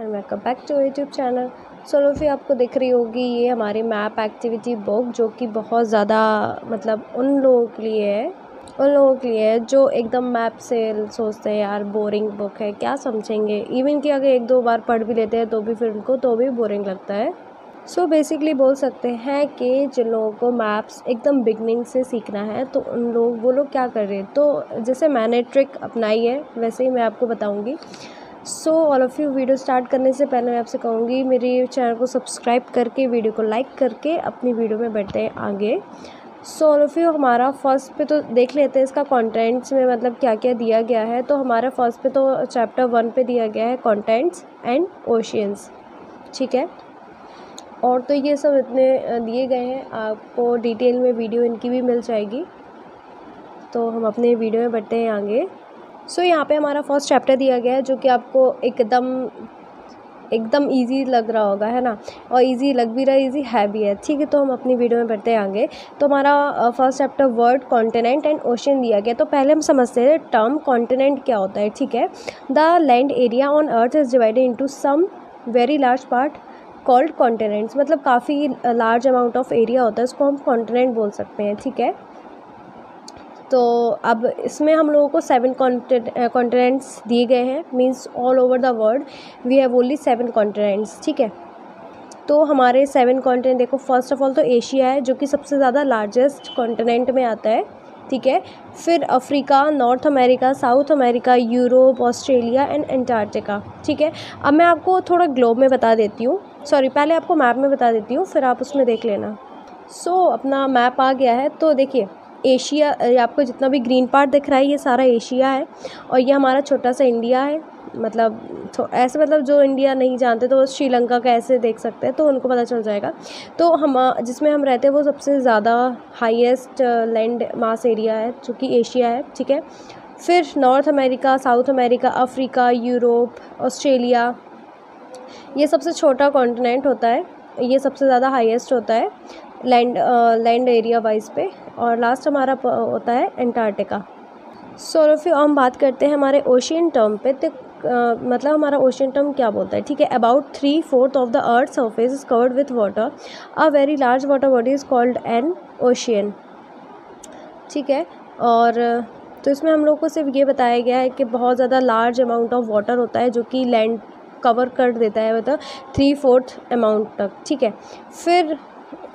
And welcome back to YouTube channel. Solo फिर आपको दिख रही होगी ये हमारी मैप एक्टिविटी बुक जो कि बहुत ज़्यादा मतलब उन लोगों के लिए है, उन लोगों के लिए है जो एकदम मैप से सोचते हैं, यार बोरिंग बुक है, क्या समझेंगे? इवन कि अगर एक दो बार पढ़ भी लेते हैं तो भी फिर उनको तो भी बोरिंग लगता है। सो so बेसिकली बोल सकते हैं कि जिन लोगों को मैप्स एकदम बिगनिंग से सीखना है तो उन लोग, वो लोग क्या कर रहे हैं? तो जैसे मैंने ट्रिक अपनाई है, वैसे ही मैं आपको बताऊँगी। So all of you video start करने से पहले मैं आपसे कहूँगी, मेरी चैनल को सब्सक्राइब करके वीडियो को लाइक करके, अपनी वीडियो में बढ़ते हैं आगे। सो ऑल ऑफ़ यू हमारा फ़र्स्ट पे तो देख लेते हैं इसका कंटेंट्स में मतलब क्या क्या दिया गया है। तो हमारा फ़र्स्ट पे तो चैप्टर वन पे दिया गया है कंटेंट्स एंड ओशियंस ठीक है? और तो ये सब इतने दिए गए हैं। आपको डिटेल में वीडियो इनकी भी मिल जाएगी। तो हम अपने वीडियो में बढ़ते हैं आगे। सो यहाँ पे हमारा फ़र्स्ट चैप्टर दिया गया है, जो कि आपको एकदम एकदम इजी लग रहा होगा, है ना? और इजी लग भी रहा है इजी है भी है। ठीक है तो हम अपनी वीडियो में बढ़ते हैं आगे। तो हमारा first chapter word continent and ocean दिया गया। तो पहले हम समझते हैं टर्म कॉन्टिनेंट क्या होता है, ठीक है? The land area on earth is divided into some very large part called continents मतलब काफ़ी लार्ज अमाउंट ऑफ़ एरिया होता है, उसको हम कॉन्टिनेंट बोल सकते हैं, ठीक है? तो अब इसमें हम लोगों को सेवन कॉन्टिनेंट्स दिए गए हैं means all over the world we have only seven continents ठीक है? तो हमारे सेवन कॉन्टिनेंट देखो फ़र्स्ट ऑफ़ ऑल तो एशिया है जो कि सबसे ज़्यादा लार्जेस्ट कॉन्टिनेंट में आता है ठीक है? फिर Africa North America South America Europe Australia and Antarctica ठीक है? अब मैं आपको थोड़ा ग्लोब में बता देती हूँ। सॉरी पहले आपको मैप में बता देती हूँ फिर आप उसमें देख लेना। सो so, अपना मैप आ गया है तो देखिए एशिया आपको जितना भी ग्रीन पार्ट दिख रहा है, ये सारा एशिया है और ये हमारा छोटा सा इंडिया है। मतलब ऐसे मतलब जो इंडिया नहीं जानते तो श्रीलंका का ऐसे देख सकते हैं तो उनको पता चल जाएगा। तो हम जिसमें हम रहते हैं, वो सबसे ज़्यादा हाईएस्ट लैंड मास एरिया है, जो कि एशिया है, ठीक है? फिर North America South America Africa Europe Australia ये सबसे छोटा कॉन्टिनेंट होता है, ये सबसे ज़्यादा हाईएस्ट होता है। लैंड लैंड एरिया वाइज पे। और लास्ट हमारा होता है एंटार्क्टिका सो फिर हम बात करते हैं हमारे ओशियन टर्म पे। तो uh, मतलब हमारा ओशियन टर्म क्या बोलता है? ठीक है about three fourth of the earth surface is covered with water a very large water body is called an ocean ठीक है और तो इसमें हम लोग को सिर्फ़ ये बताया गया है कि बहुत ज़्यादा लार्ज अमाउंट ऑफ़ वाटर होता है जो कि लैंड कवर कर देता है मतलब थ्री फोर्थ अमाउंट तक। ठीक है फिर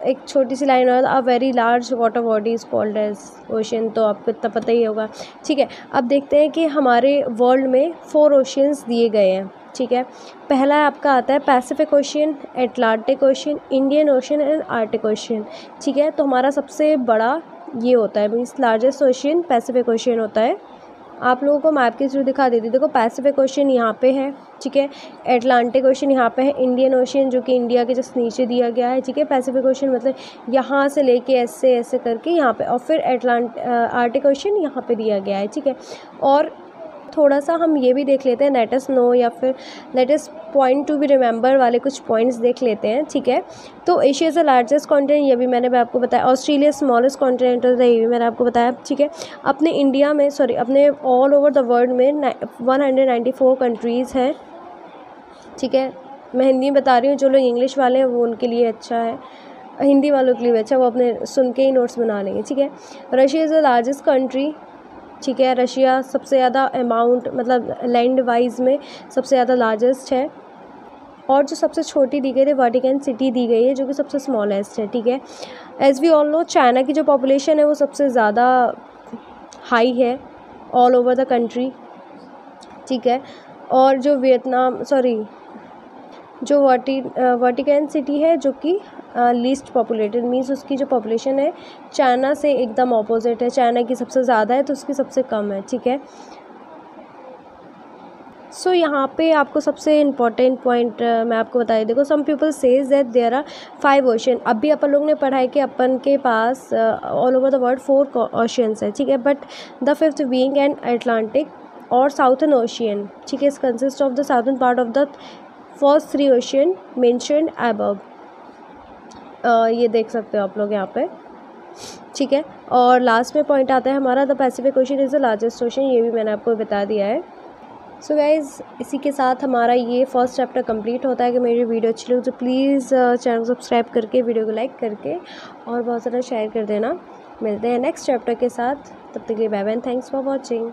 एक छोटी सी लाइन और a very large water body is called as ocean तो आपको इतना पता ही होगा। ठीक है, अब देखते हैं कि हमारे वर्ल्ड में फोर ओशियंस दिए गए हैं। ठीक है, पहला आपका आता है Pacific ocean Atlantic ocean Indian ocean and Arctic ocean ठीक है तो हमारा सबसे बड़ा ये होता है means largest ocean Pacific ocean होता है। आप लोगों को मैप के थ्रू दिखा देती देखो पैसिफिक ओशन यहाँ पे है, ठीक है? एटलांटिक ओशन यहाँ पे है इंडियन ओशन जो कि इंडिया के जस्ट नीचे दिया गया है, ठीक है? पैसिफिक ओशन मतलब यहाँ से लेके ऐसे ऐसे करके यहाँ पे, और फिर एटलांट आर्टिक ओशन यहाँ पे दिया गया है, ठीक है? और थोड़ा सा हम ये भी देख लेते हैं लेटस नो या फिर latest point to be remember वाले कुछ पॉइंट्स देख लेते हैं, ठीक है? तो Asia is the largest continent ये भी मैंने भी आपको बताया। ऑस्ट्रेलिया स्मॉलेस्ट कॉन्टिनेंट है ये भी मैंने आपको बताया, ठीक है? अपने इंडिया में सॉरी अपने ऑल ओवर द वर्ल्ड में one hundred ninety four countries हैं, ठीक है? मैं हिंदी में बता रही हूँ, जो लोग इंग्लिश वाले हैं, वो उनके लिए अच्छा है। हिंदी वालों के लिए अच्छा वो अपने सुन के ही नोट्स बना लेंगे, ठीक है? Russia is the largest country ठीक है, रशिया सबसे ज़्यादा अमाउंट मतलब लैंड वाइज में सबसे ज़्यादा लार्जेस्ट है। और जो सबसे छोटी दी गई है वर्टिकन सिटी दी गई है, जो कि सबसे स्मॉलेस्ट है, ठीक है। As we all know China की जो पॉपुलेशन है, वो सबसे ज़्यादा हाई है ऑल ओवर द कंट्री ठीक है। और जो वियतनाम सॉरी जो वर्टी वर्टिकन सिटी है जो कि लीस्ट पॉपुलेटेड मीन्स उसकी जो पॉपुलेशन है चाइना से एकदम ऑपोजिट है। चाइना की सबसे ज़्यादा है तो उसकी सबसे कम है ठीक है? सो so, यहाँ पे आपको सबसे इंपॉर्टेंट पॉइंट मैं आपको बता देखो। Some people says that there are five ocean अब भी अपन लोग ने पढ़ा है कि अपन के पास all over the world four oceans है ठीक है? But the fifth being and Atlantic और साउथर्न ओशियन ठीक है? Is consist of the southern part of the first three ocean mentioned above. ये देख सकते हो आप लोग यहाँ पे। ठीक है? और लास्ट में पॉइंट आता है हमारा the Pacific ocean is the largest ocean ये भी मैंने आपको बता दिया है। सो so गाइज़ इसी के साथ हमारा ये फ़र्स्ट चैप्टर कंप्लीट होता है कि मेरी वीडियो अच्छी लगी तो प्लीज़ चैनल को सब्सक्राइब करके वीडियो को लाइक करके, और बहुत ज़्यादा शेयर कर देना। मिलते हैं नेक्स्ट चैप्टर के साथ, तब तक के लिए bye bye thanks for watching